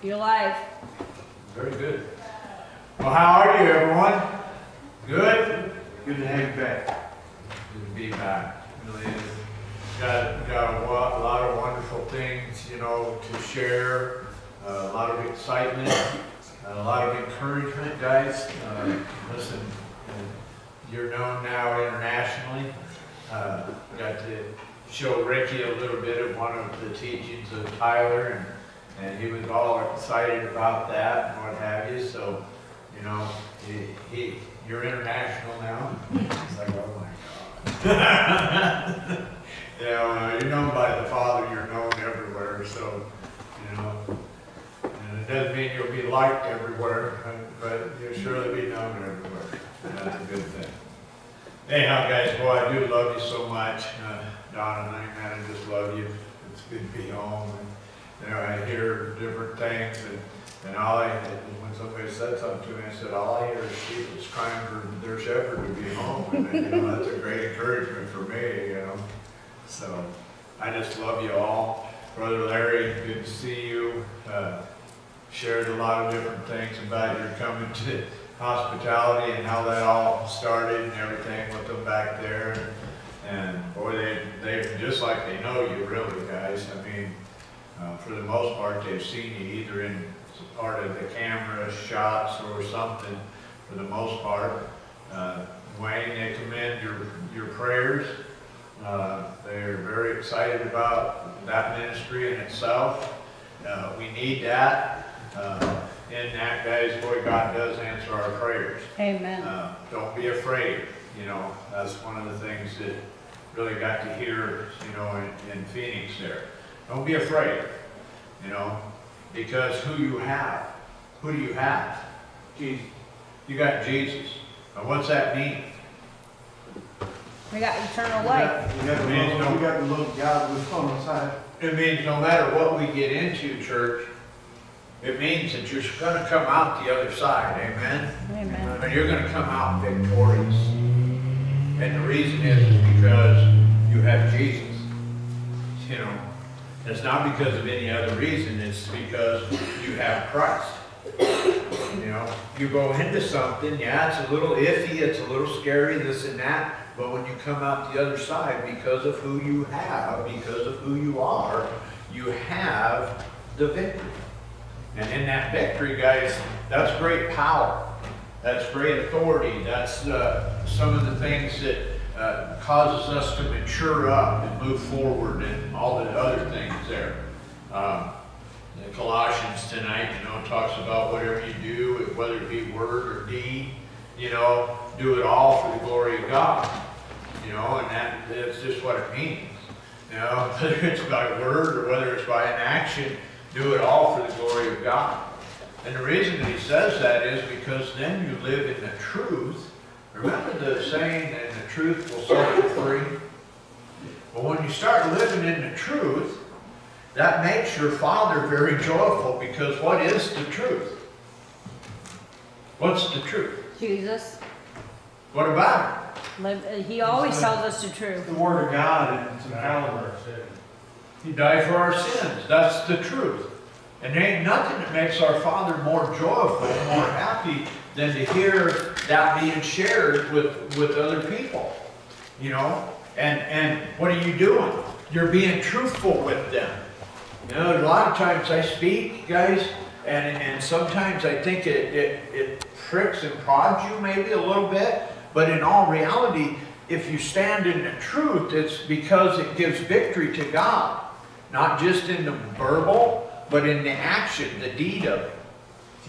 You're live. Very good. Well, how are you, everyone? Good? Good to have you back. Good to be back. Really is. Got, got a a lot of wonderful things, you know, to share, uh, a lot of excitement, a lot of encouragement, guys. Uh, Listen, uh, you're known now internationally. Uh, Got to show Ricky a little bit of one of the teachings of Tyler, and, and he was all excited about that and what have you, so, you know, he, he, you're international now. It's like, oh my God. You know, you're known by the Father, you're known everywhere, so, you know, and it doesn't mean you'll be liked everywhere, but you'll surely be known everywhere. And That's a good thing. Anyhow, guys, boy, I do love you so much. Uh, Don and I, man, I just love you. It's good to be home. And, you know, I hear different things and, and all I, when somebody said something to me, I said, all I hear is sheep is crying for their shepherd to be home. And, you know, that's a great encouragement for me, you know. So I just love you all. Brother Larry, good to see you. Uh, shared a lot of different things about your coming to hospitality and how that all started and everything with them back there. And boy, they, they, just like they know you really, guys. I mean, uh, for the most part, they've seen you either in part of the camera shots or something, for the most part. Uh, Wayne, they commend your, your prayers. Uh, They're very excited about that ministry in itself. Uh, We need that. Uh, In that, guys, boy, God does answer our prayers. Amen. Uh, Don't be afraid, you know, that's one of the things that really got to hear, you know, in, in Phoenix there. Don't be afraid, you know, because who you have, who do you have? Jesus. You got Jesus. Now, what's that mean? We got eternal We life. got, we got the Man, little, no. we got the little guy with on the side. It means no matter what we get into, church, it means that you're gonna come out the other side, amen? Amen. And you're gonna come out victorious. And the reason is, is because you have Jesus. You know, it's not because of any other reason, it's because you have Christ. You know, you go into something, yeah, it's a little iffy, it's a little scary, this and that, but when you come out the other side, because of who you have, because of who you are, you have the victory. And in that victory, guys, that's great power. That's great authority. That's uh, some of the things that causes us to mature up and move forward and all the other things there. Um, in Colossians tonight, you know, talks about whatever you do, whether it be word or deed, you know, do it all for the glory of God. You know, and that, that's just what it means. You know, whether it's by word or whether it's by an action, do it all for the glory of God. And the reason that he says that is because then you live in the truth. Remember the saying that the truth will set you free? Well, when you start living in the truth, that makes your father very joyful because what is the truth? What's the truth? Jesus, What about live, uh, he always tells us the truth. The word of God and it's infallible. it? He died for our sins. That's the truth. And there ain't nothing that makes our Father more joyful, more happy than to hear that being shared with, with other people. You know? And, and what are you doing? You're being truthful with them. You know, a lot of times I speak, guys, and, and sometimes I think it, it, it pricks and prods you maybe a little bit, but in all reality, if you stand in the truth, it's because it gives victory to God. Not just in the verbal, but in the action, the deed of it.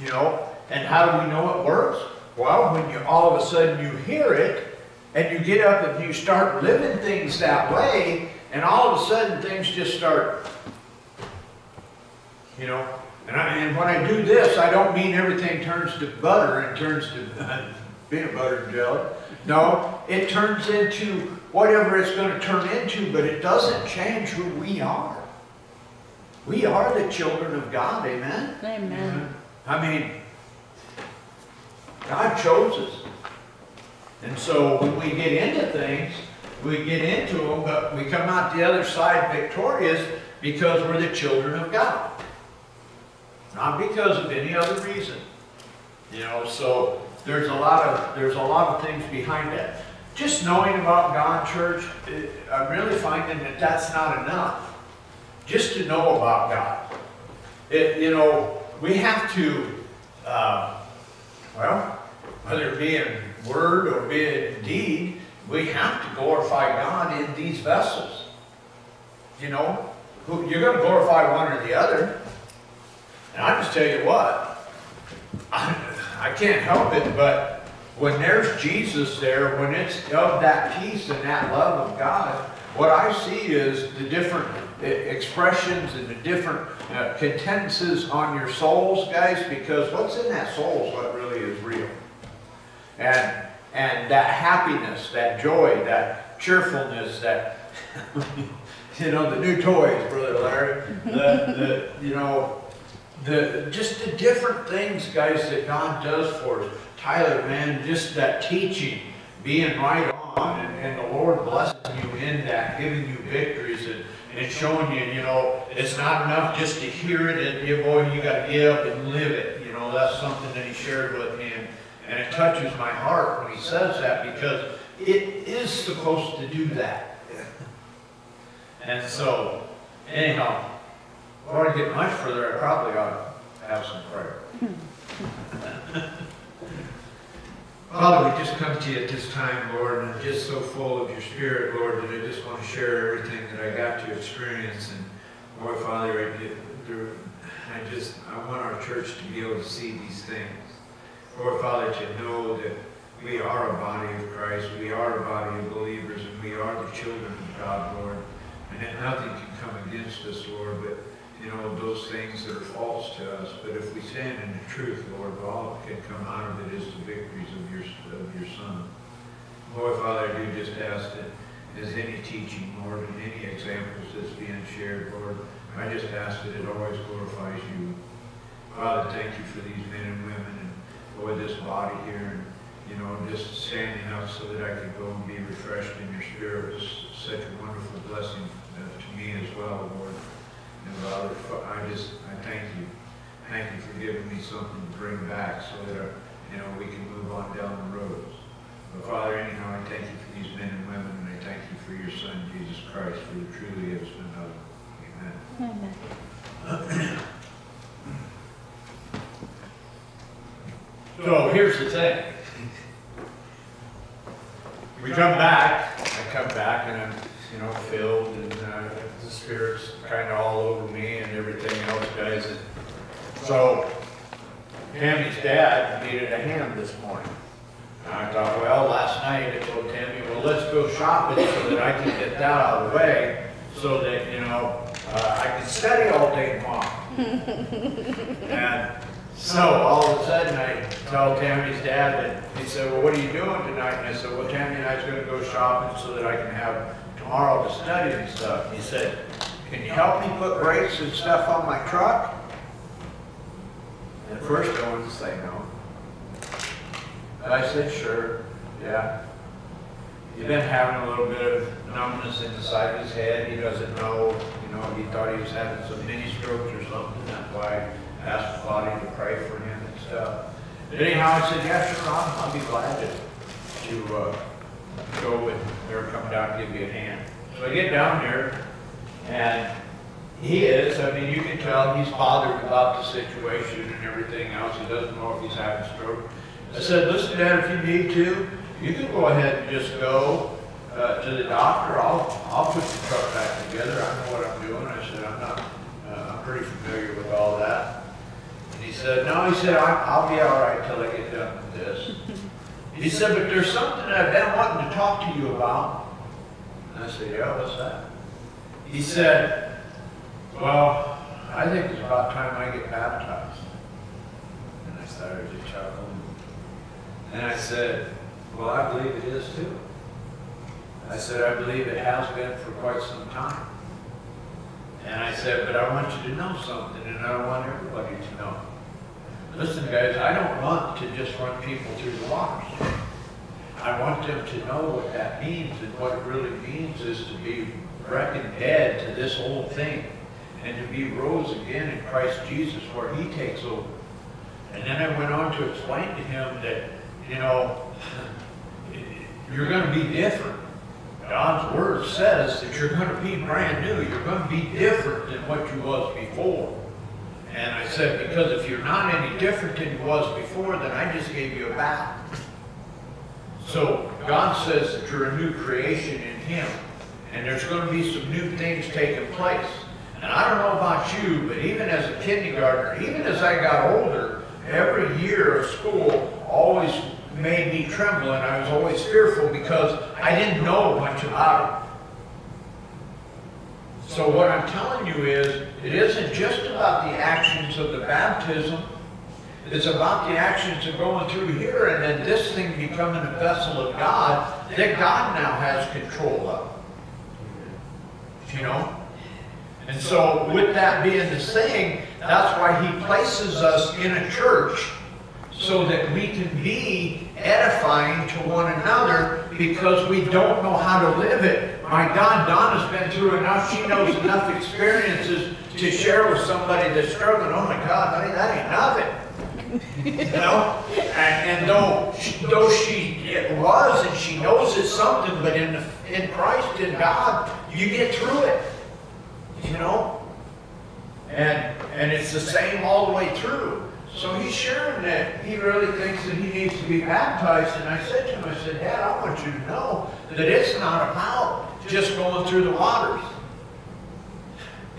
You know? And how do we know it works? Well, when you all of a sudden you hear it, and you get up and you start living things that way, and all of a sudden things just start, you know. And, I, and when I do this, I don't mean everything turns to butter and turns to peanut butter and jelly. No, it turns into whatever it's going to turn into, but it doesn't change who we are. We are the children of God, amen? Amen. I mean, God chose us. And so when we get into things, we get into them, but we come out the other side victorious because we're the children of God. not because of any other reason. You know, so there's a lot of, there's a lot of things behind that. Just knowing about God, church, eh, I'm really finding that that's not enough. Just to know about God. It, you know, we have to, uh, well, whether it be in word or be it in deed, we have to glorify God in these vessels. You know, you're going to glorify one or the other. And I just tell you what, I, I can't help it, but when there's Jesus there, when it's of that peace and that love of God, what I see is the different eh, expressions and the different uh, on your souls, guys, because what's in that soul is what really is real. And, and that happiness, that joy, that cheerfulness, that, you know, the new toys, Brother Larry, the, the, you know, the, just the different things, guys, that God does for us. Tyler, man, just that teaching, being right on, and, and the Lord blessing you in that, giving you victories and, and showing you, you know, it's not enough just to hear it and, you oh, boy, you gotta get up and live it. You know, that's something that he shared with me, and, and it touches my heart when he says that, because it is supposed to do that. And so, anyhow, before I get much further, I probably ought to have some prayer. Father, we just come to you at this time, Lord, and I'm just so full of your spirit, Lord, that I just want to share everything that I got to experience. And boy, Father, I, get, there- I just, I want our church to be able to see these things. Lord, Father, to know that we are a body of Christ, we are a body of believers, and we are the children of God, Lord. And that nothing can come against us, Lord, but you know, those things that are false to us. But if we stand in the truth, Lord, all that can come out of it is the victories of your, of your Son. Lord, Father, I do just ask that as any teaching, Lord, and any examples that's being shared, Lord, I just ask that it always glorifies you. Father, thank you for these men and women Lord, this body here, and, you know, just standing up so that I could go and be refreshed in your spirit was such a wonderful blessing uh, to me as well, Lord. And Father, I just, I thank you. Thank you for giving me something to bring back so that, uh, you know, we can move on down the road. But Father, anyhow, I thank you for these men and women, and I thank you for your Son, Jesus Christ, for who truly is another. Amen. Amen. So here's the thing. We come back, I come back and I'm, you know, filled and uh, the Spirit's kind of all over me and everything else, guys. And So Tammy's dad needed a hand this morning. And I thought, well, last night I told Tammy, well, let's go shopping so that I can get that out of the way so that, you know, uh, I can study all day tomorrow. And so all of a sudden, I tell Tammy's dad that, he said, well, what are you doing tonight? And I said, well, Tammy and I's gonna go shopping so that I can have tomorrow to study and stuff. And he said, can you help me put brakes and stuff on my truck? And at first I wanted to say no. But I said, sure, yeah. He's been having a little bit of numbness in the side of his head. He doesn't know, you know, he thought he was having some mini strokes or something. That's why asked the body to pray for him and stuff. But anyhow, I said, yeah, sure, I'll, I'll be glad to, to, uh, go with, or come down and give you a hand. So I get down there and he is, I mean, you can tell he's bothered about the situation and everything else. He doesn't know if he's having a stroke. I said, listen, Dad, if you need to, you can go ahead and just go uh, to the doctor. I'll, I'll put the truck back together. I know what I'm doing. I said, I'm not, uh, I'm pretty familiar with all that. Said, no, he said, I'll be all right till I get done with this. He said, but there's something I've been wanting to talk to you about. And I said, yeah, what's that? He said, well, I think it's about time I get baptized. And I started to chuckle. And I said, well, I believe it is too. I said, I believe it has been for quite some time. And I said, but I want you to know something, and I want everybody to know. Listen, guys, I don't want to just run people through the waters. I want them to know what that means, and what it really means is to be reckoned dead to this whole thing and to be rose again in Christ Jesus where he takes over. And then I went on to explain to him that, you know, you're gonna be different. God's word says that you're gonna be brand new, you're gonna be different than what you was before. And I said, because if you're not any different than you was before, then I just gave you a bath. So God says that you're a new creation in Him, and there's going to be some new things taking place. And I don't know about you, but even as a kindergartner, even as I got older, every year of school always made me tremble, and I was always fearful because I didn't know much about it. So what I'm telling you is, it isn't just about the actions of the baptism, it's about the actions of going through here and then this thing becoming a vessel of God that God now has control of. You know? And so with that being the thing, that's why he places us in a church so that we can be edifying to one another because we don't know how to live it. My God, Donna's been through enough. She knows enough experiences to share with somebody that's struggling. Oh my God, honey, that ain't nothing. You know? And, and though, she- though she it was and she knows it's something, but in, in Christ, in God, you get through it. You know? And, and it's the same all the way through. So he's sharing that he really thinks that he needs to be baptized. And I said to him, I said, Dad, I want you to know that it's not about just going through the waters.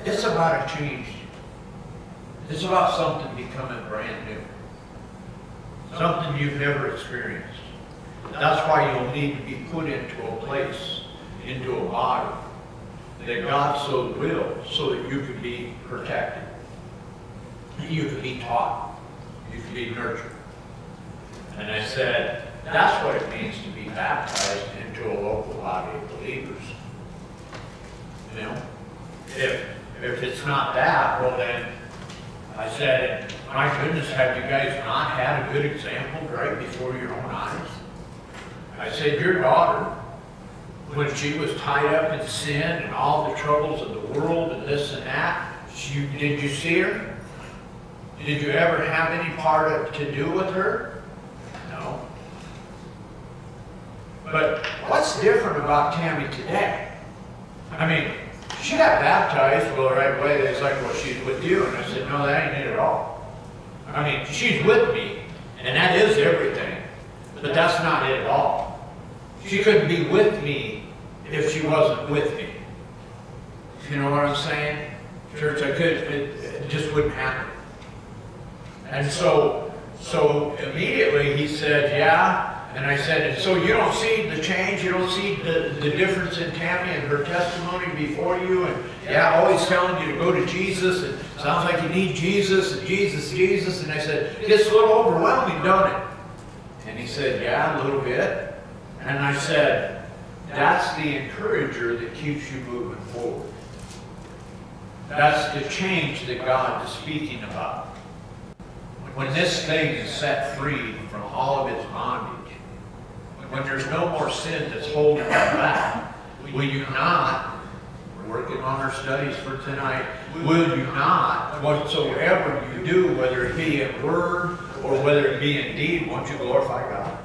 It's about a change. It's about something becoming brand new. Something you've never experienced. That's why you'll need to be put into a place, into a body, that God so will, so that you can be protected. You can be taught. You can be nurtured. And I said, that's what it means to be baptized into a local body of believers. You know? If, if it's not that, well then, I said, oh my goodness, have you guys not had a good example right before your own eyes? I said, your daughter, when she was tied up in sin and all the troubles of the world and this and that, she, did you see her? Did you ever have any part of, to do with her? No. But what's different about Tammy today? I mean, she got baptized, well, right away, it's like, well, she's with you. And I said, no, that ain't it at all. I mean, she's with me, and that is everything. But that's not it at all. She couldn't be with me if she wasn't with me. You know what I'm saying? Church, I could, it, it just wouldn't happen. And so, so immediately he said, yeah. And I said, so you don't see the change, you don't see the, the difference in Tammy and her testimony before you, and yeah, always telling you to go to Jesus, and sounds like you need Jesus, and Jesus, Jesus. And I said, it gets a little overwhelming, don't it? And he said, yeah, a little bit. And I said, that's the encourager that keeps you moving forward. That's the change that God is speaking about. When this thing is set free from all of its bondage, when there's no more sin that's holding you back, will you not, we're working on our studies for tonight, will you not, whatsoever you do, whether it be in word or whether it be in deed, won't you glorify God?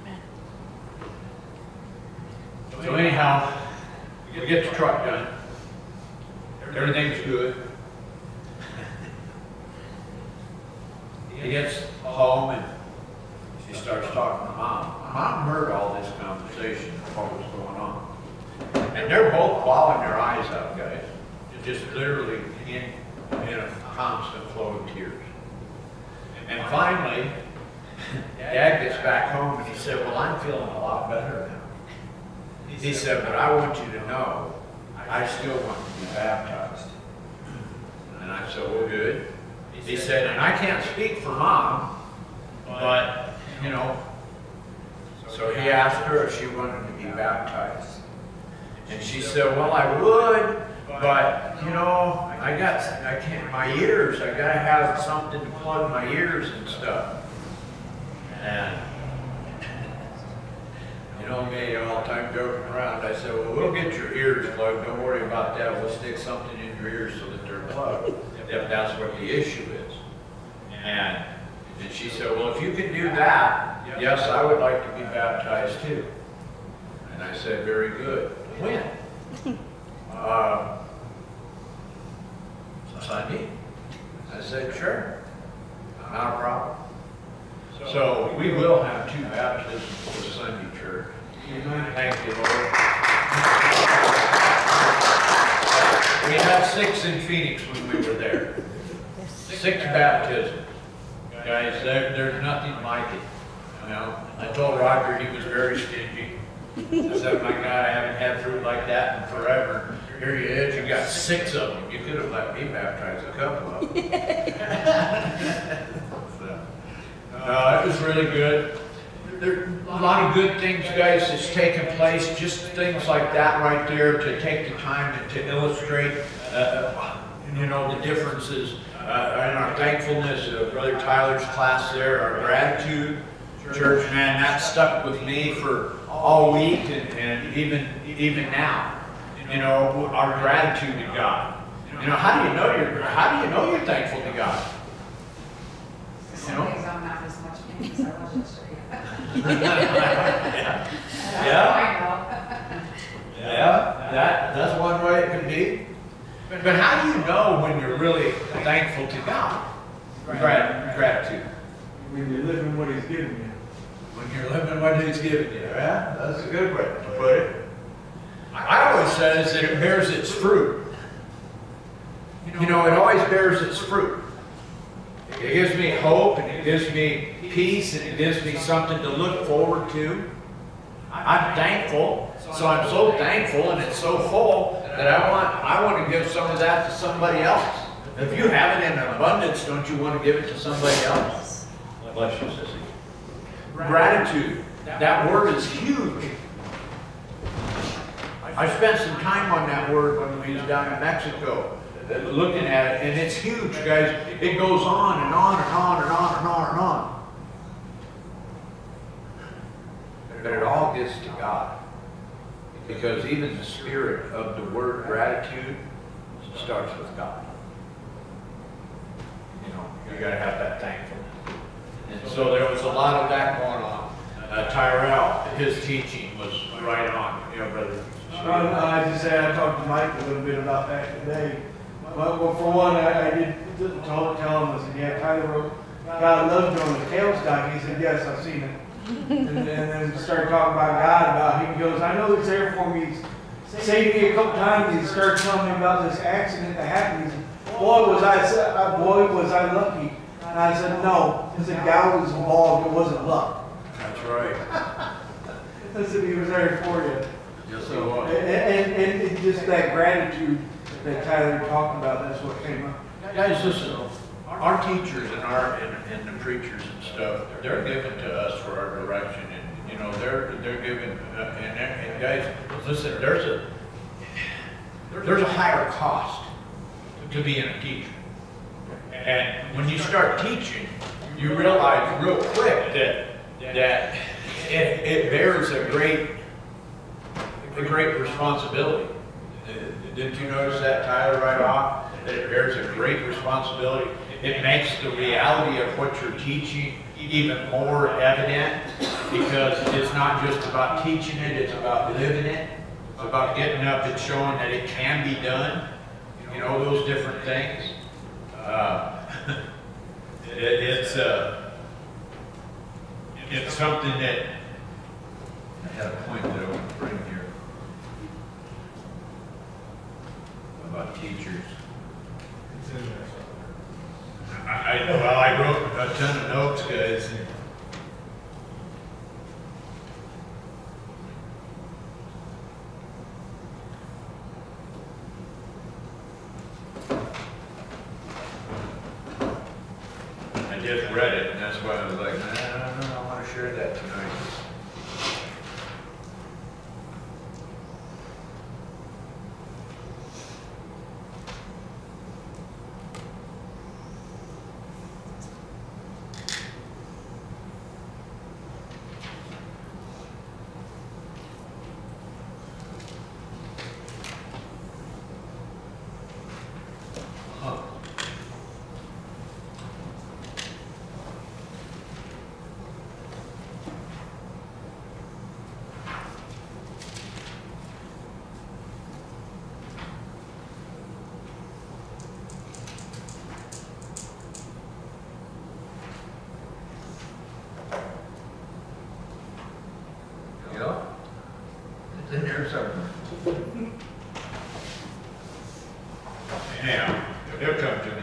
Amen. So anyhow, we get the truck done. Everything's good. He gets home and she starts talking to mom. Mom heard all this conversation, of what was going on. And they're both bawling their eyes out, guys. Just literally in, in a constant flow of tears. And finally, Dad gets back home and he said, well, I'm feeling a lot better now. He said, but I want you to know, I still want to be baptized. And I said, well, good. He said, and I can't speak for mom, but, you know, so he asked her if she wanted to be baptized. And she said, well, I would, but, you know, I got, I can't, my ears, I gotta have something to plug my ears and stuff. And, you know me, all the time joking around, I said, well, we'll get your ears plugged, don't worry about that, we'll stick something in your ears so that they're plugged, if that's what the issue is. And, and she said, well, if you can do that, yes, I would like to be baptized too. And I said, very good. When? Uh, Sunday? I said, sure, not a problem. So we will have two baptisms for Sunday church. Amen. Thank you, Lord. We had six in Phoenix when we were there. Six baptisms. Guys, there, there's nothing like it. Know, I told Roger he was very stingy. I said, my God, I haven't had fruit like that in forever. Here you is, you got six of them. You could have let me baptize a couple of them. So, No, it was really good. There, a lot of good things, guys, that's taken place, just things like that right there to take the time to- to illustrate, uh, you know, the differences uh, in our thankfulness, uh, Brother Tyler's class there, our gratitude. Church, man, that stuck with me for all week and, and even, even now. You know, our gratitude to God. You know, how do you know you're, how do you know you're thankful to God? Some days I'm not as much pain as I was yesterday. Yeah. Yeah, that, that's one way it can be. But how do you know when you're really thankful to God? Grat- Gratitude. When you're living what he's giving you. When you're living what He's given you, yeah, that's a good way to put it. I always says that it bears its fruit. You know, it always bears its fruit. It gives me hope and it gives me peace and it gives me something to look forward to. I'm thankful, so I'm so thankful and it's so full that I want, I want to give some of that to somebody else. If you have it in abundance, don't you want to give it to somebody else? Bless you, sissy. Gratitude, that word is huge. I spent some time on that word when we was down in Mexico, looking at it, and it's huge, guys. It goes on and on and on and on and on and on. But it all gets to God. Because even the spirit of the word gratitude starts with God. You know, you gotta have that thankfulness. So there was a lot of that going on. Uh, Tyler, his teaching was right on, you know, brother. Uh, I just said, I talked to Mike a little bit about that today. Well, well, for one, I, I did tell, tell him, I said, yeah, Tyler God loved you on the. He said, yes, I've seen it. And, and then started talking about God, about, he goes, I know it's there for me. He's saved me a couple times. He started telling me about this accident that happened. He said, boy, was I, boy, was I lucky. And I said, no. He said, God was involved. It wasn't luck. That's right. I said, he was there for you. Yes, it was. and, and, and just that gratitude that Tyler talked about, that's what came up. Guys, listen, our teachers and our, and, and the preachers and stuff, they're given to us for our direction and, you know, they're, they're given, uh, and, and guys, listen, there's a, there's a higher cost to being a teacher. And when you start teaching, you realize real quick that, that it, it bears a great, a great responsibility. Didn't you notice that, Tyler, right off? That it bears a great responsibility. It makes the reality of what you're teaching even more evident because it's not just about teaching it, it's about living it. It's about getting up and showing that it can be done. You know, those different things. Uh, it, it's, uh, it's something that I had a point that I want to bring here about teachers. I, I, well, I wrote a ton of notes, guys, and I just read it, and that's why I was like, nah, I don't know, I want to share that tonight. It'll come to me.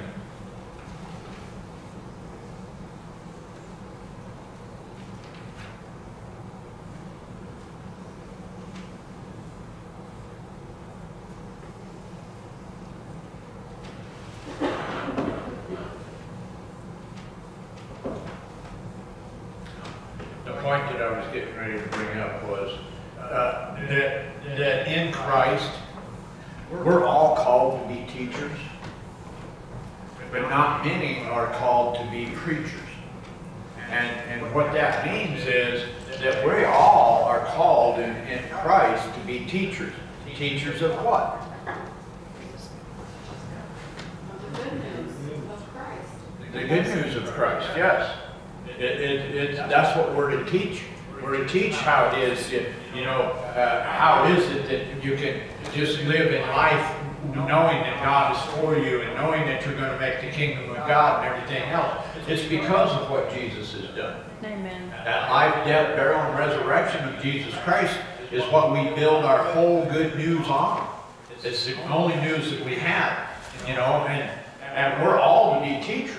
The point that I was getting ready to bring up was, uh, that, that in Christ, we're all called to be teachers, but not many are called to be preachers. And, and what that means is that we all are called in, in Christ to be teachers. Teachers of what? The good news of Christ. The good news of Christ, yes. It, it, it, that's what we're to teach. We're to teach how it is, that, you know, uh, how is it that you can just live in life knowing that God is for you and knowing that you're gonna make the kingdom of God and everything else. It's because of what Jesus has done. Amen. That life, death, burial, and resurrection of Jesus Christ is what we build our whole good news on. It's the only news that we have, you know, and, and we're all to be teachers.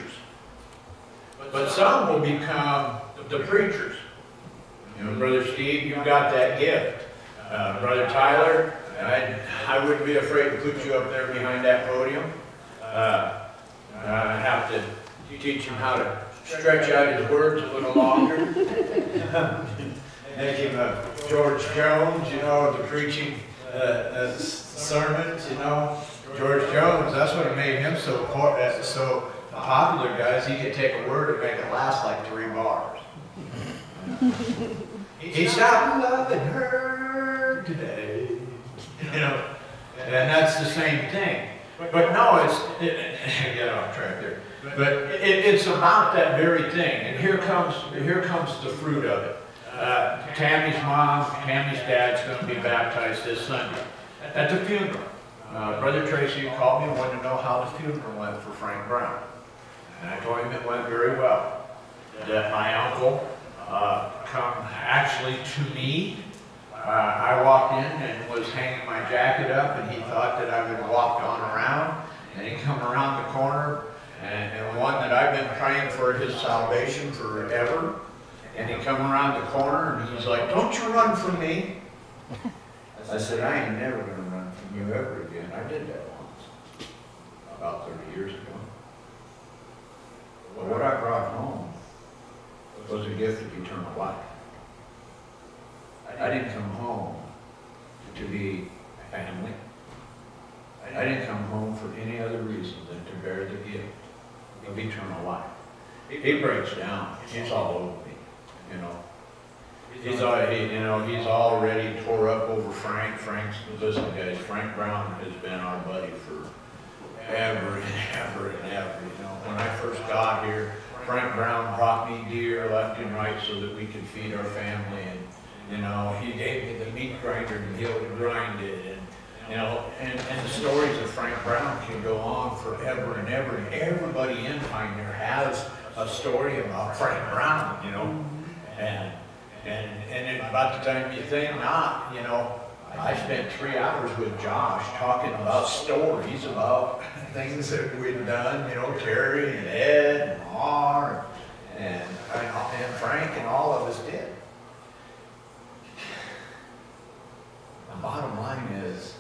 But some will become the preachers. You know, Brother Steve, you've got that gift. Uh, Brother Tyler, I, I wouldn't be afraid to put you up there behind that podium. Uh, I have to teach him how to stretch out his words a little longer. Make him a George Jones, you know, the preaching uh, uh, sermons, you know. George Jones, that's what made him so, uh, so popular, guys. He could take a word and make it last like three bars. He's not loving her today. You know, and that's the same thing. But no, it's, it, get off track there. But it, it's about that very thing. And here comes, here comes the fruit of it. Uh, Tammy's mom, Tammy's dad's gonna be baptized this Sunday at the funeral. Uh, Brother Tracy called me and wanted to know how the funeral went for Frank Brown. And I told him it went very well. That my uncle, uh, come actually to me. Uh, I walked in and was hanging my jacket up and he thought that I would walk on around. And he come around the corner and, and one that I've been praying for his salvation forever. And he come around the corner and he's like, don't you run from me. I said, I ain't never gonna run from you ever again. I did that once, about thirty years ago. But what I brought home was a gift of eternal life. I didn't come home to be family. I didn't come home for any other reason than to bear the gift of eternal life. He breaks down, he's all over me, you know. He's already, you know, he's already tore up over Frank. Frank's, listen guys, Frank Brown has been our buddy for ever and ever and ever, you know. When I first got here, Frank Brown brought me deer left and right so that we could feed our family and, you know, he gave me the meat grinder be able to grind it and, you know, and, and the stories of Frank Brown can go on forever and ever. And everybody in Pioneer has a story about Frank Brown, you know? And, and, and about the time you think not, you know, I spent three hours with Josh talking about stories about things that we'd done, you know, Terry and Ed and Mar and, and and Frank and all of us did. The bottom line is,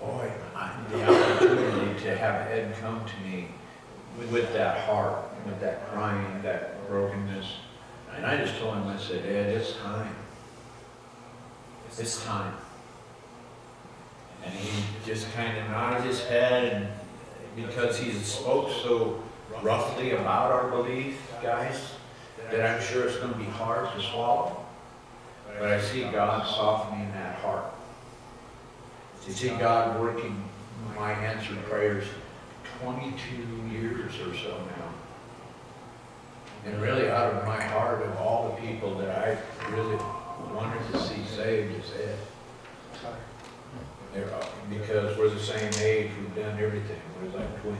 boy, I- the opportunity to have Ed come to me with that heart, with that crying, that brokenness. And I just told him, I said, Ed, it's time. It's time. And he just kind of nodded his head and because he spoke so roughly about our belief, guys, that I'm sure it's going to be hard to swallow. But I see God softening that heart. I see God working my answered prayers 22 years or so now. And really out of my heart of all the people that I really wanted to see saved is Ed. Because we're the same age, we've done everything, we're like twins.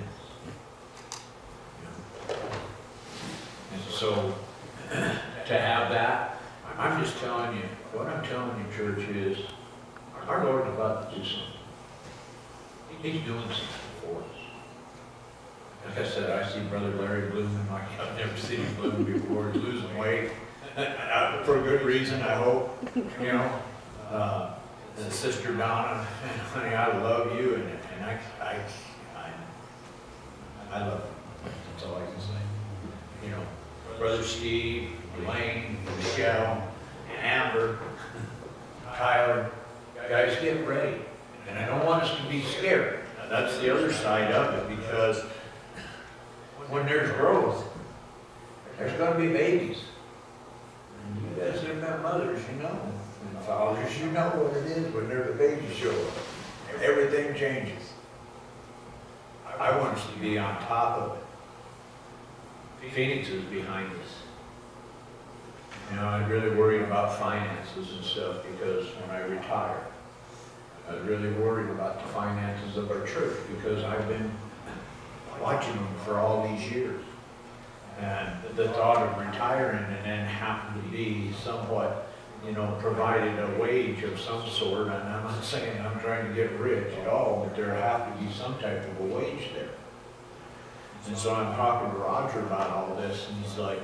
And so, to have that, I'm just telling you, what I'm telling you, church, is our Lord's about to do something. he's doing something for us. Like I said, I see Brother Larry blooming like I've never seen him bloom before, he's losing weight, for a good reason, I hope, you know? Uh, Sister Donna, honey, I love you, and, and I, I, I, I love you, that's all I can say. You know, Brother Steve, Elaine, Michelle, Amber, Tyler, guys, get ready. And I don't want us to be scared. Now, That's the other side of it, because when there's growth, there's gonna be babies. And you guys have mothers, you know, and fathers, you know what it is when there's a baby show up. Everything changes. I want us to be on top of it. Phoenix is behind us. You know, I'm really worried about finances and stuff because when I retire, I was really worried about the finances of our church because I've been watching them for all these years. And the thought of retiring and then having to be somewhat, you know, provided a wage of some sort, and I'm not saying I'm trying to get rich at all, but there have to be some type of a wage there. And so I'm talking to Roger about all this, and he's like,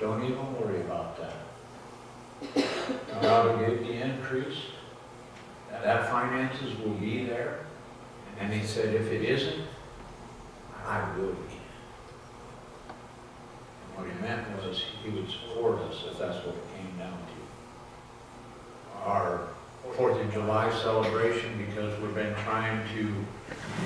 don't even worry about that. God will give the increase, that finances will be there, and he said, if it isn't, I will be. And What he meant was, he would support us if that's what it came down to. Our Fourth of July celebration, because we've been trying to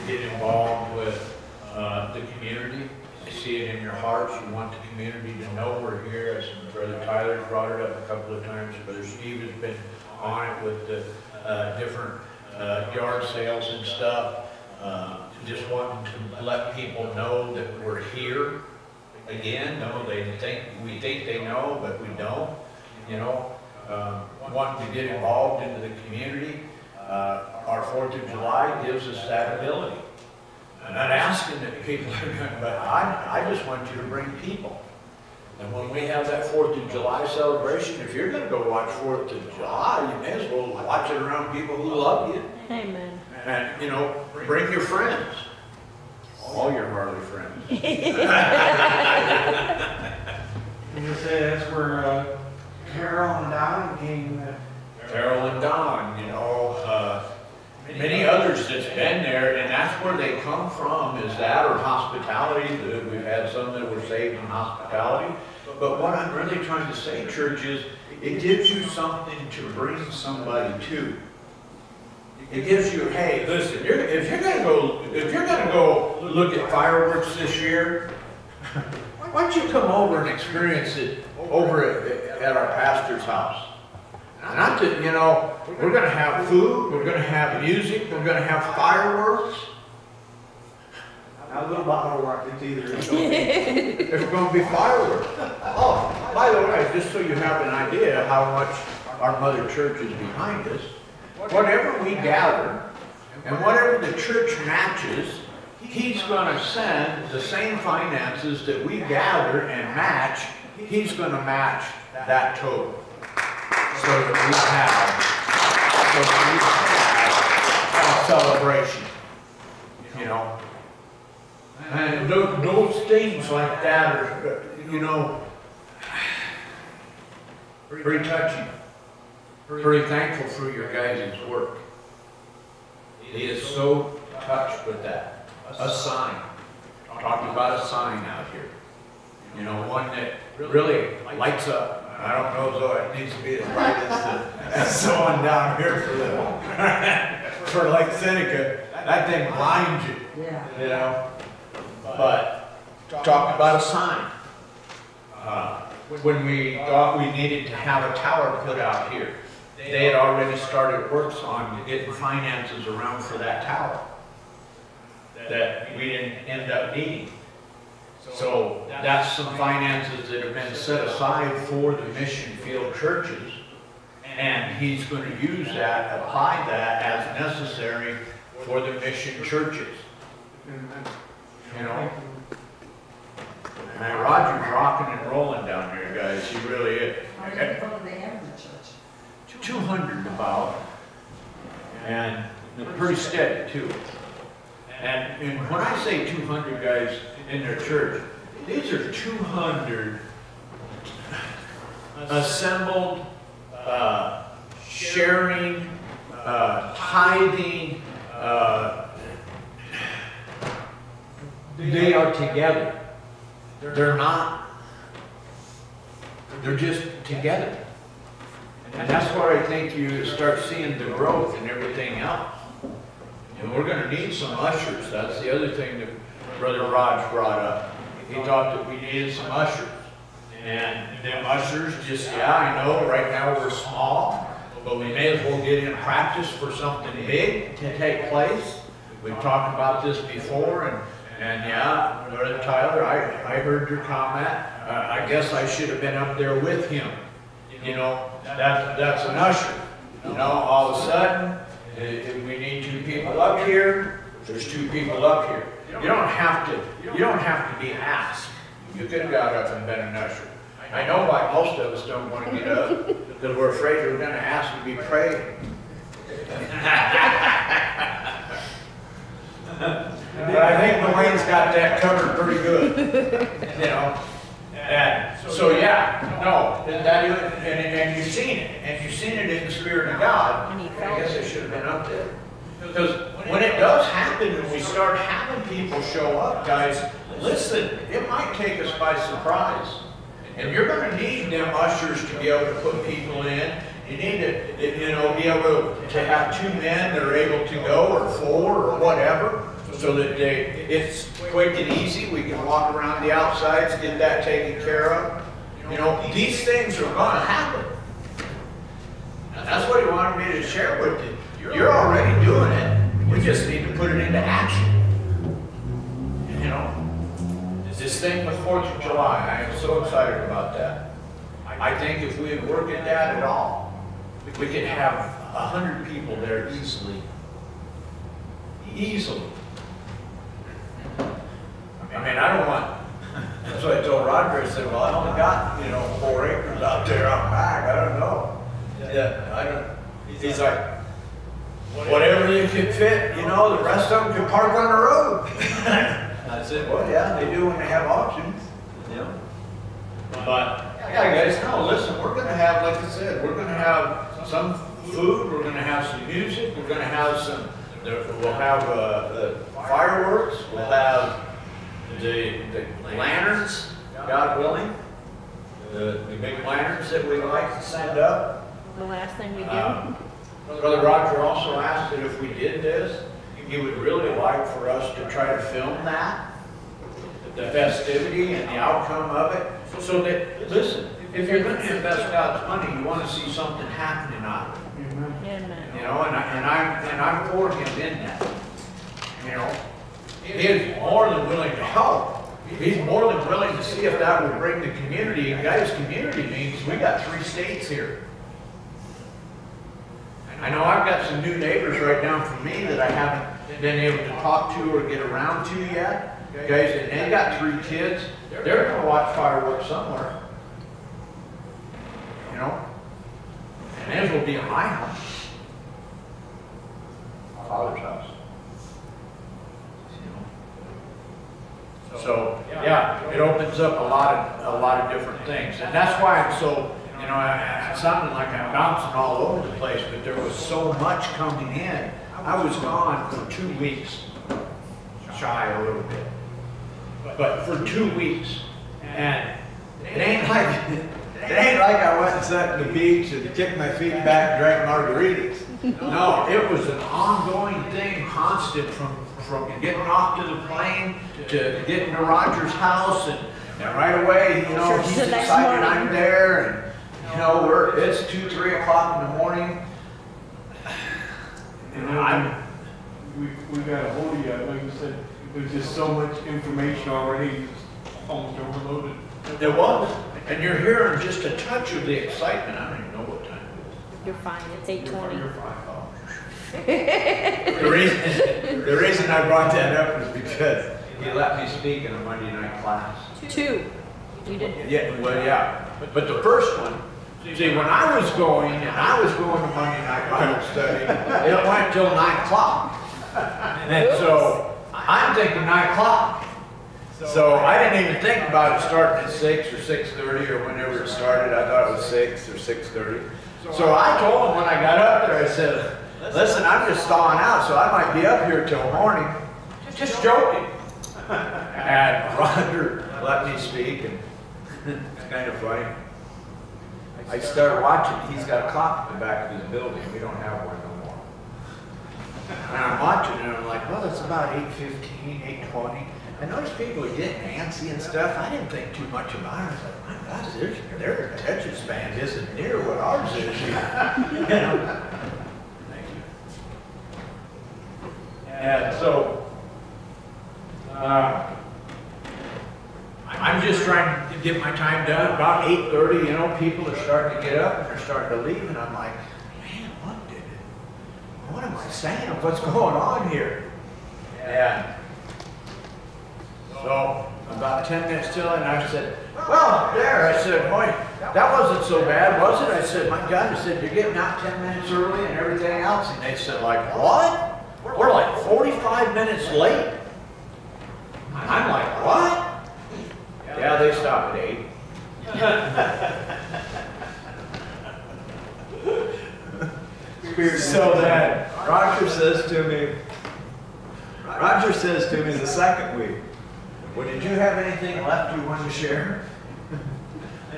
get involved with uh, the community. See it in your hearts, you want the community to know we're here, as Brother Tyler brought it up a couple of times, Brother Steve has been on it with the uh, different uh, yard sales and stuff. Uh, Just wanting to let people know that we're here. Again, no, they think, we think they know, but we don't, you know. Um, Wanting to get involved into the community. Uh, Our Fourth of July gives us that ability. I'm not asking that people are going, but I, I just want you to bring people. And when we have that Fourth of July celebration, if you're gonna go watch Fourth of July, you may as well watch it around people who love you. Amen. And, you know, bring your friends. All your Harley friends. And you say that's where, uh, Carol and Don came, uh, Carol and Don, you know, uh, many others that's been there, and that's where they come from, is that or hospitality. We've had some that were saved in hospitality. But what I'm really trying to say, church, is it gives you something to bring somebody to. It gives you, hey, listen, you're, if you're gonna go, if you're gonna go look at fireworks this year, why don't you come over and experience it over at, at our pastor's house? Not that, you know, we're gonna have food, we're gonna have music, we're gonna have fireworks. a little bottle rockets either. There's gonna be fireworks. Oh, by the way, just so you have an idea how much our mother church is behind us, whatever we gather and whatever the church matches, he's gonna send the same finances that we gather and match, he's gonna match that total. So that we have, so that we have a celebration, you know? And those, those things like that are, you know, pretty touching. Pretty thankful for your guys' work. He is so touched with that. A sign. Talking about a sign out here. You know, one that really lights up. I don't know though it needs to be as bright as the, as the one down here for the, for like Seneca. That thing blinds you, Yeah. you know? But, talk about a sign. Uh, When we thought we needed to have a tower put out here, they had already started works on getting finances around for that tower that we didn't end up needing. So that's some finances that have been set aside for the mission field churches. And he's going to use that, apply that as necessary for the mission churches. You know? Man, Roger's rocking and rolling down here, guys. He really is. How many people do they have in the church? Two hundred about. And pretty steady too. And, and when I say two hundred guys in their church, these are two hundred assembled, uh, sharing, uh, tithing, uh, they are together. They're not, they're just together. And that's where I think you start seeing the growth and everything else. And we're gonna need some ushers, that's the other thing that Brother Raj brought up. He thought that we needed some ushers. And them ushers, just, yeah, I know, right now we're small, but we may as well get in practice for something big to take place. We've talked about this before, and, and yeah, Brother Tyler, I, I heard your comment. Uh, I guess I should have been up there with him. You know, that, that's an usher. You know, all of a sudden, if we need two people up here, there's two people up here. You don't have to, you don't have to be asked. You could have got up and been an usher. I know why most of us don't want to get up, because we're afraid we're gonna ask to be prayed. But I think Dwayne's got that covered pretty good, you know? And so, yeah, no, that, is- and, and you've seen it, and you've seen it in the Spirit of God. I guess I should have been up there. Because when it does happen, and we start having people show up, guys, listen, it might take us by surprise. And you're gonna need them ushers to be able to put people in. You need to, you know, be able to have two men that are able to go, or four, or whatever, so that they, it's quick and easy, we can walk around the outsides, get that taken care of. You know, these things are gonna happen. And that's what he wanted me to share with you. You're already doing it, we just need to put it into action. You know? This thing with Fourth of July, I am so excited about that. I think if we work at that at all, we could have a hundred people there easily. Easily. I mean, I don't want, that's what I told Roger, I said, well, I only got, you know, four acres out there out back, I don't know. Yeah, I don't, he's like, whatever you can fit, you know, the rest of them can park on the road. I said, well, yeah, they do when they have auctions. Yeah. But, yeah, guys, no, listen, we're gonna have, like I said, we're gonna have some food, we're gonna have some music, we're gonna have some, we'll have, uh, the fireworks, we'll have the, the lanterns, God willing. The, the big lanterns that we like to send up. the last thing we do. Um, Brother Roger also asked that if we did this, he would really like for us to try to film that, the festivity and the outcome of it, so that, listen, if you're gonna invest God's money, you wanna see something happening on it. Amen. Amen. You know, and I, and I'm, and I'm for him in that. You know, he is more than willing to help. He's more than willing to see if that would bring the community, and guys, community means, we got three states here. I know I've got some new neighbors right down from me that I haven't been able to talk to or get around to yet. Guys, and they got three kids, they're gonna watch fireworks somewhere. You know? And theirs will be in my house. My father's house. So, yeah, it opens up a lot of, a lot of different things. And that's why I'm so, you know, I- it sounded like I'm bouncing all over the place, but there was so much coming in. I was gone for two weeks, shy a little bit. But for two weeks, and it ain't like, it ain't like I went and sat at the beach and kicked my feet back, and drank margaritas. No, it was an ongoing thing, constant from, from getting off to the plane to getting to Roger's house and, and right away, you know, he's excited. I'm there and, you know, we're, it's two, three o'clock in the morning. And I'm, We, we got a hold of you, like you said, there's just so much information already, it's almost overloaded. It was, and you're hearing just a touch of the excitement, I don't even know what time it is. You're fine, it's eight twenty. You're fine. it is. The reason, the reason I brought that up is because he let me speak in a Monday night class. Two. You did, Yeah, well, yeah, but the first one, See, when I was going, and I was going to Monday night Bible study, it went till nine o'clock. And so, I'm thinking nine o'clock. So I didn't even think about it starting at six or six thirty or whenever it started. I thought it was six or six thirty. So I told him when I got up there, I said, listen, I'm just thawing out, so I might be up here till morning. Just joking. And Roger let me speak and it's kind of funny. I started watching, he's got a clock in the back of his building. We don't have one no more. And I'm watching it and I'm like, well, it's about 8:15, 8:20. I noticed people are getting antsy and stuff. I didn't think too much about it. I was like, my God, their, their attention span isn't near what ours is. You know? And so, uh, I'm just trying get my time done. About 8:30, you know, people are starting to get up and they're starting to leave, and I'm like, man, what did it? What am I saying? What's going on here? And so, about 10 minutes till, and I said, well, there, I said, boy, that wasn't so bad, was it? I said, my God, I said, you're getting out 10 minutes early and everything else. And they said, like, what? We're like 45 minutes late. I'm like, what? Yeah, they stop at 8. So then, Roger says to me, Roger says to me the second week, Well, did you have anything left you wanted to share?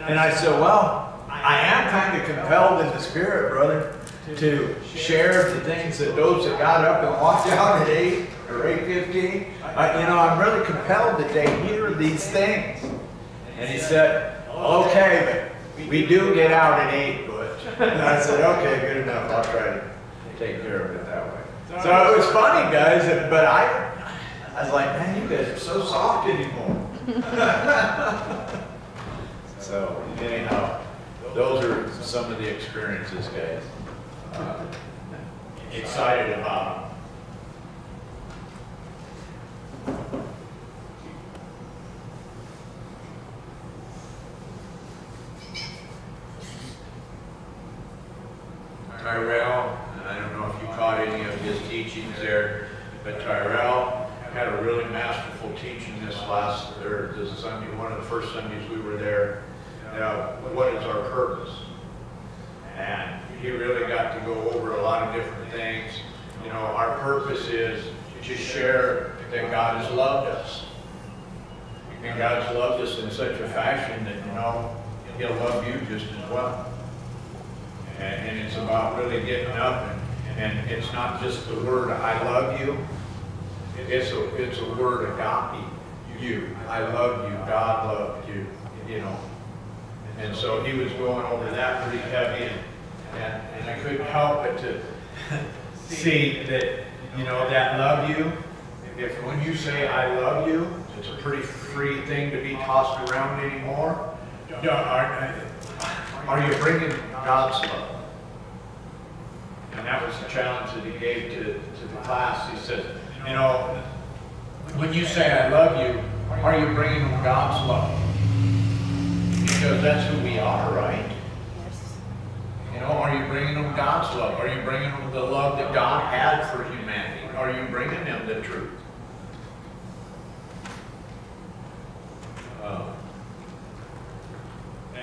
and I said, well, I am kind of compelled in the spirit, brother, to share the things that those that got up and walked out at 8 or 8.15, uh, you know, I'm really compelled that they hear these things. And he said, okay, but we do get out at 8, but, and I said, okay, good enough, I'll try to take care of it that way. So it was funny, guys, but I, I was like, man, you guys are so soft anymore. So anyhow, those are some of the experiences, guys. Uh, Excited about.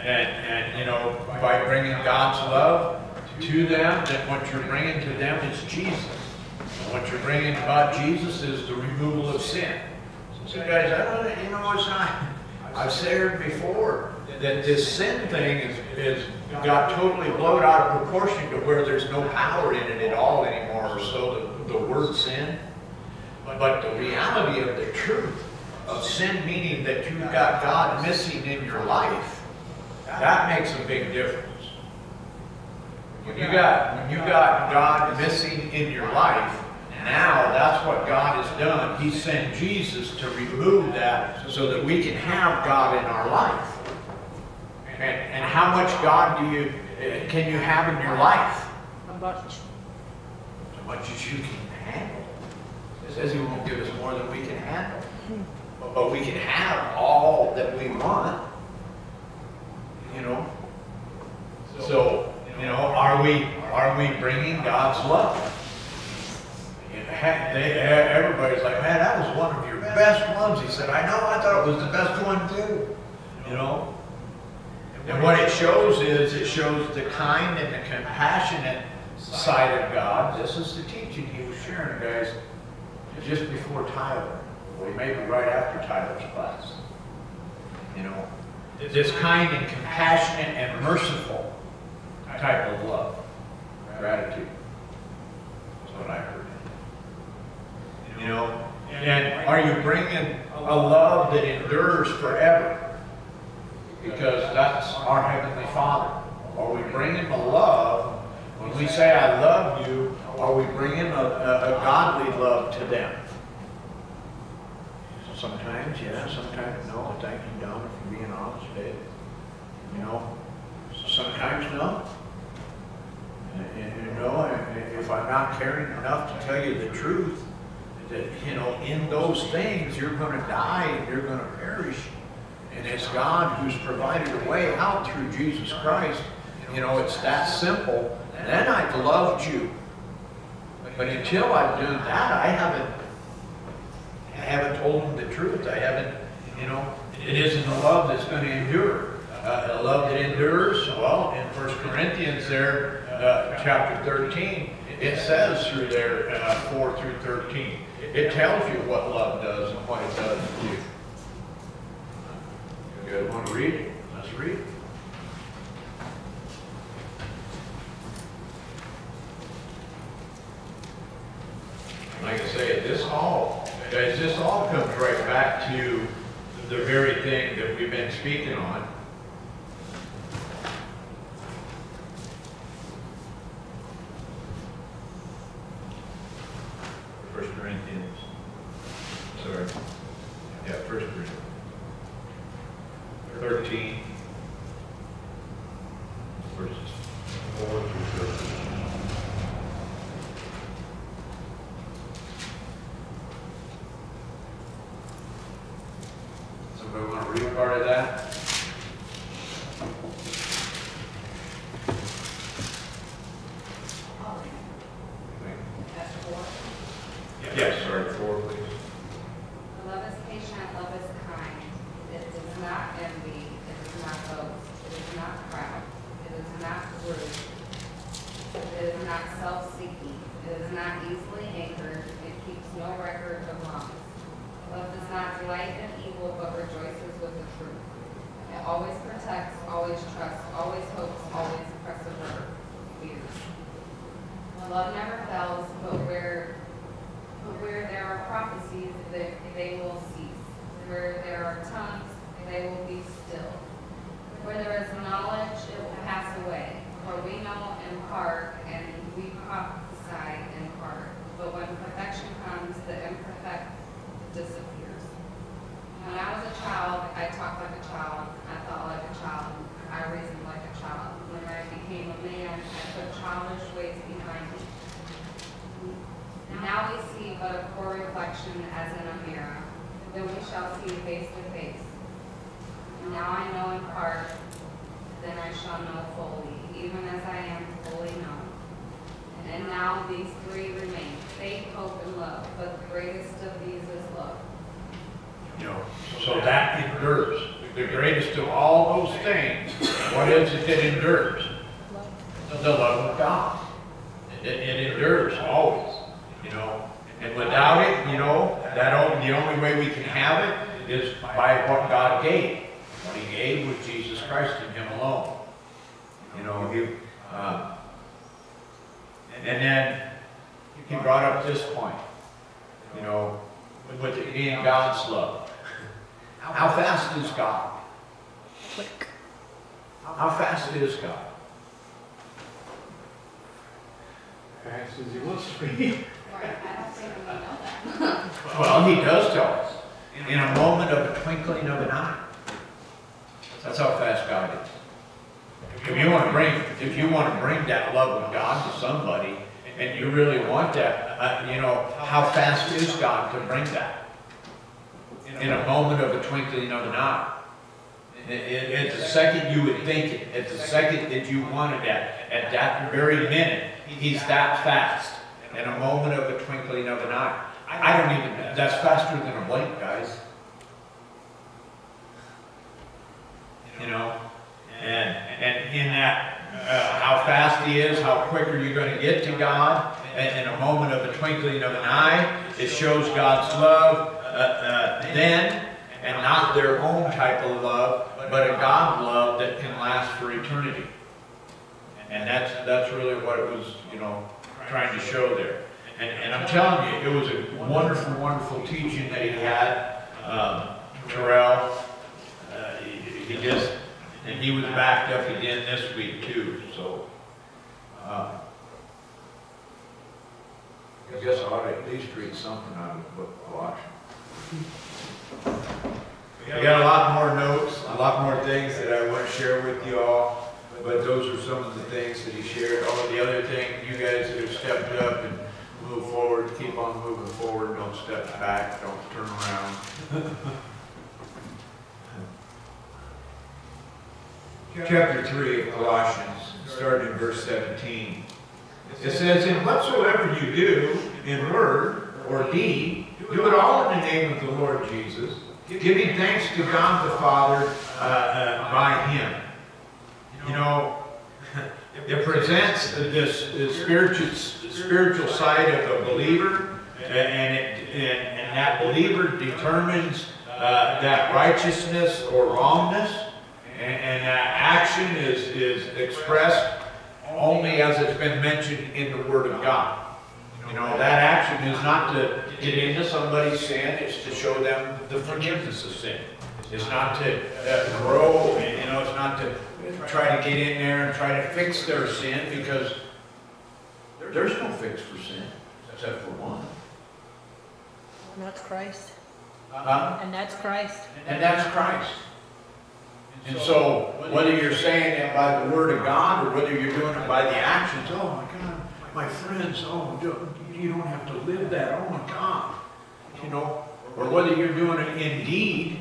And, and, you know, by bringing God's love to them, that what you're bringing to them is Jesus. And what you're bringing about Jesus is the removal of sin. So guys, I don't, you know, it's not, I've said before, that this sin thing is, is got totally blown out of proportion to where there's no power in it at all anymore, or so the, the word sin. But the reality of the truth of sin meaning that you've got God missing in your life, that makes a big difference. When you got, when you got God missing in your life, now that's what God has done. He sent Jesus to remove that so that we can have God in our life. And, and how much God do you, eh, can you have in your life? A bunch. As much as you can handle. It says he won't give us more than we can handle. But, but we can have all that we want. You know? So, you know, are we, are we bringing God's love? They, everybody's like, man, that was one of your best ones. He said, I know, I thought it was the best one too, you know? And what it shows is, it shows the kind and the compassionate side of God. This is the teaching he was sharing, guys, just before Tyler, or maybe right after Tyler's class. You know, this kind and compassionate and merciful type of love, gratitude. That's what I heard. You know, and are you bringing a love that endures forever? Because that's our Heavenly Father. Are we bringing a love, when we say I love you, are we bringing a, a, a godly love to them? Sometimes, yeah, sometimes no. Thank you, for being honest, Dave. You know, sometimes no. And, and, you know, and if I'm not caring enough to tell you the truth, that, you know, in those things, you're gonna die and you're gonna perish. And it's God who's provided a way out through Jesus Christ. You know, it's that simple. And Then I've loved you. But until I've done that, I haven't, I haven't told them the truth. I haven't, you know, it isn't a love that's gonna endure. Uh, a love that endures, well, in First Corinthians there, uh, chapter thirteen, it says through there, uh, four through thirteen, it tells you what love does and what it does to you. You want to read it? Let's read it. Like I say, this all, guys, this all comes right back to the very thing that we've been speaking on. First Corinthians. Sorry. Yeah, First Corinthians. Thirteen. Verses four through thirteen. Somebody want to read part of that? That's four. Yes, sorry, four, please. Love is patient, love is kind. It does not envy, it does not boast, it is not proud, it is not rude. It is not self-seeking, it is not easily angered, it keeps no record of wrongs. Love does not delight in evil, but rejoices with the truth. It always protects, always trusts, always hopes, always perseveres. Love never fails, but where but where there are prophecies, they, they will cease. Where there are tongues, they will be still. Where there is knowledge, it will pass away. For we know in part, and we prophesy in part. But when perfection comes, the imperfect disappears. When I was a child, I talked like a child, I thought like a child, I reasoned like a child. When I became a man, I put childish ways behind me. Now we see but a poor reflection as in a mirror, then we shall see face to face. Now I know in part, then I shall know fully, even as I am fully known. And now these three remain, faith, hope, and love, but the greatest of these is love. You know, so that endures. The greatest of all those things, what is it that endures? The love of God. It, it endures always, you know. And without it, you know, that only, the only way we can have it is by what God gave. What He gave was Jesus Christ and Him alone. You know, He, uh, and then He brought up this point, you know, with it being God's love. How fast is God? Quick. How fast is God? Fast as he wants to be. Well, he does tell us, in a moment of a twinkling of an eye. That's how fast God is. If you want to bring, if you want to bring that love of God to somebody, and you really want that, uh, you know, how fast is God to bring that? In a moment of a twinkling of an eye. At the second you would think it, at the second that you wanted that, at that very minute, he's that fast. In a moment of a twinkling of an eye. I don't even, that's faster than a blink, guys. You know, and, and in that, uh, how fast he is, how quick are you gonna get to God? And in a moment of a twinkling of an eye, it shows God's love, uh, uh, then, and not their own type of love, but a God love that can last for eternity. And that's, that's really what it was, you know, trying to show there. And, and I'm telling you, it was a wonderful, wonderful teaching that he had, um, Terrell. Uh, he, he just, and he was backed up again this week too, so. uh, I guess I ought to at least read something out of the book of Colossians. I got a lot more notes, a lot more things that I want to share with you all, but those are some of the things that he shared. All of the other things, you guys that have stepped up and move forward, keep on moving forward, don't step back, don't turn around. Chapter 3 of Colossians, starting in verse 17. It says, And whatsoever you do in word or deed, do it all in the name of the Lord Jesus, giving thanks to God the Father uh, uh, by Him. You know, it presents this, this spiritual, spiritual side of a believer, and, it, and, and that believer determines uh, that righteousness or wrongness, and, and that action is, is expressed only as it's been mentioned in the Word of God. You know, that action is not to get into somebody's sin, it's to show them the forgiveness of sin. It's not to uh, grow, you know, it's not to try to get in there and try to fix their sin because there's no fix for sin except for one. And that's Christ. Huh? And that's Christ. And that's Christ. And so, whether you're saying it by the word of God or whether you're doing it by the actions, oh my God, my friends, oh, you don't have to live that, oh my God. You know, or whether you're doing it in deed,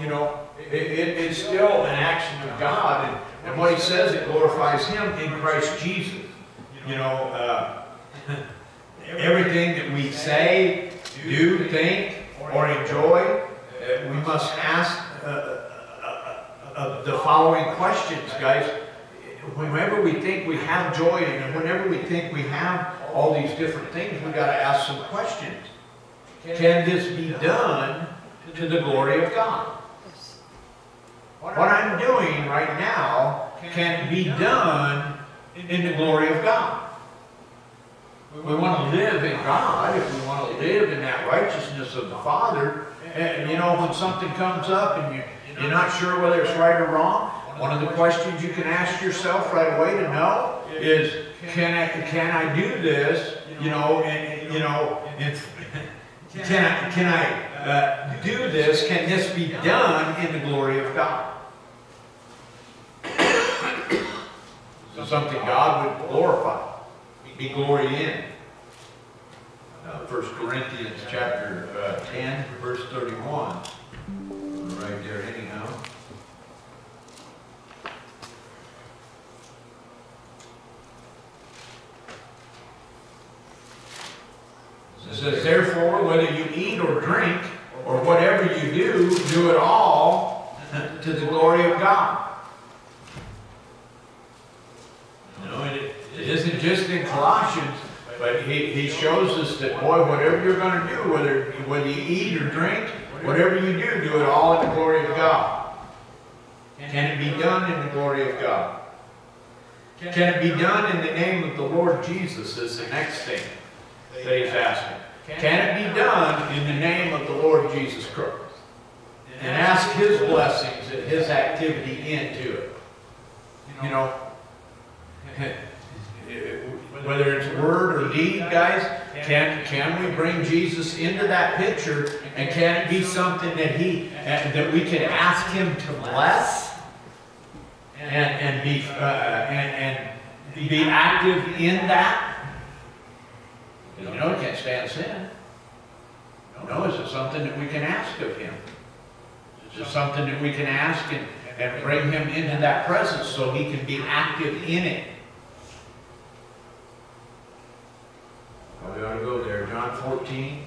you know, it, it, it's still an action of God. And, and what he says, it glorifies him in Christ Jesus. You know, uh, everything that we say, do, think, or enjoy, uh, we must ask uh, uh, uh, the following questions, guys. Whenever we think we have joy it, whenever we think we have all these different things, we've got to ask some questions. Can this be done to the glory of God? What I'm doing right now can be done in the glory of God. We want to live in God, if we want to live in that righteousness of the Father, and you know, when something comes up and you, you're not sure whether it's right or wrong, one of the questions you can ask yourself right away to know is, can I, can I do this, you know, and, you know, if, can I, can I uh, do this, can this be done in the glory of God? It something God would glorify, be glory in? Uh, 1 Corinthians chapter uh, 10, verse 31. Right there anyhow. It says, therefore, whether you eat or drink, or whatever you do, do it all to the glory of God. Know, it, it isn't just in Colossians, but he, he shows us that, boy, whatever you're going to do, whether, whether you eat or drink, whatever you do, do it all in the glory of God. Can it be done in the glory of God? Can it be done in the name of the Lord Jesus is the next thing that he's asking. Can it be done in the name of the Lord Jesus Christ? And ask his blessings and his activity into it. You know, whether it's word or deed, guys, can, can we bring Jesus into that picture? And can it be something that he, that we can ask him to bless? And, and be, uh, and, and be active in that? You know he can't stand sin. No, is it something that we can ask of him? Is it something that we can ask and, and bring him into that presence so he can be active in it? Well, we ought to go there. John 14.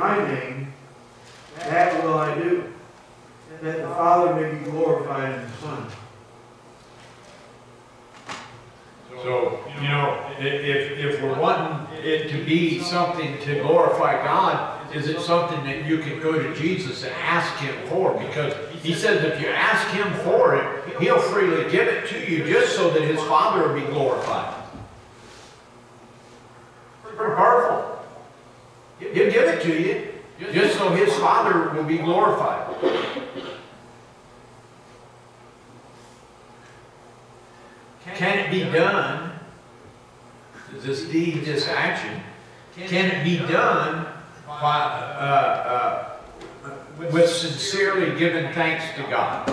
My name, that will I do, that the Father may be glorified in the Son. So, you know, if, if we're wanting it to be something to glorify God, is it something that you can go to Jesus and ask Him for? Because He says if you ask Him for it, He'll freely give it to you just so that His Father will be glorified. Pretty powerful. He'll give it to you just so His Father will be glorified. Can it be done, this deed, this action, can it be done by, uh, uh, with sincerely giving thanks to God?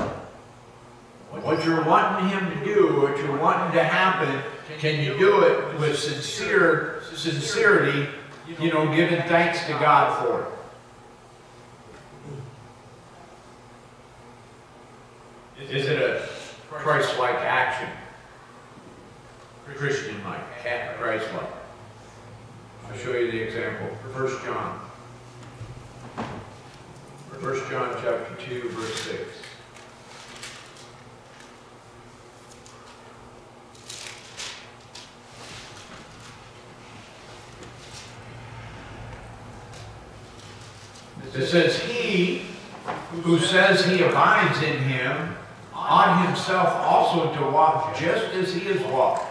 What you're wanting Him to do, what you're wanting to happen, can you do it with sincere, sincerity, you know, giving thanks to God for it? Is it a Christ-like action? Christian-like, Christ-like. I'll show you the example. First John. First John chapter two, verse six. It says, He who says he abides in him ought himself also to walk just as he has walked.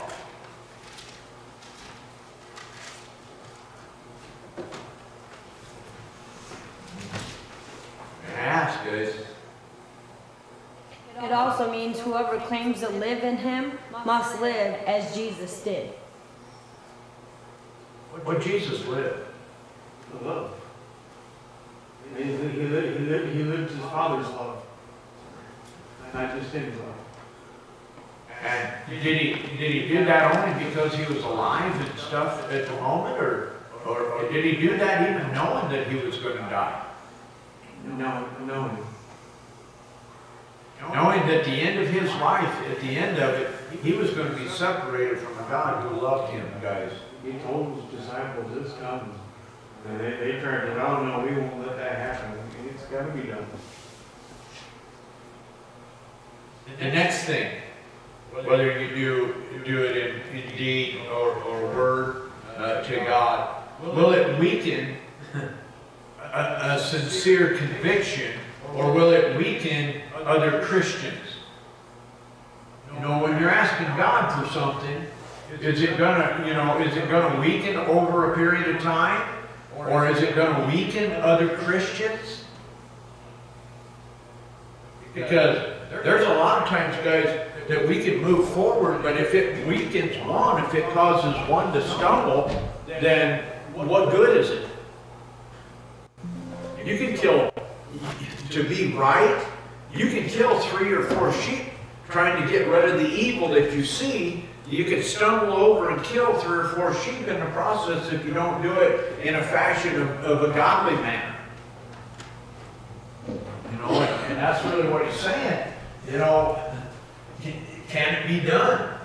Ask, guys. It also means whoever claims to live in him must live as Jesus did. What Jesus lived. The love. He lived, he lived, he lived, he lived his Father's love, not just his love. And did he, did he do that only because he was alive and stuff at the moment, or, or, or did he do that even knowing that he was gonna die? No, no. Knowing that the end of his life, at the end of it, he was gonna be separated from a God who loved him, guys. He told his disciples, this comes. And they, they turned it, oh no, we won't let that happen. It's gotta be done. The next thing, whether you do, do it in, in deed or, or word uh, to God, will it weaken a, a sincere conviction or will it weaken other Christians? You know, when you're asking God for something, is it gonna, you know, is it gonna weaken over a period of time? Or is it gonna weaken other Christians? Because there's a lot of times, guys, that we can move forward, but if it weakens one, if it causes one to stumble, then what good is it? You can kill, to be right, you can kill three or four sheep trying to get rid of the evil that you see. You can stumble over and kill three or four sheep in the process if you don't do it in a fashion of, of a godly manner. You know, and that's really what he's saying. You know, can it be done?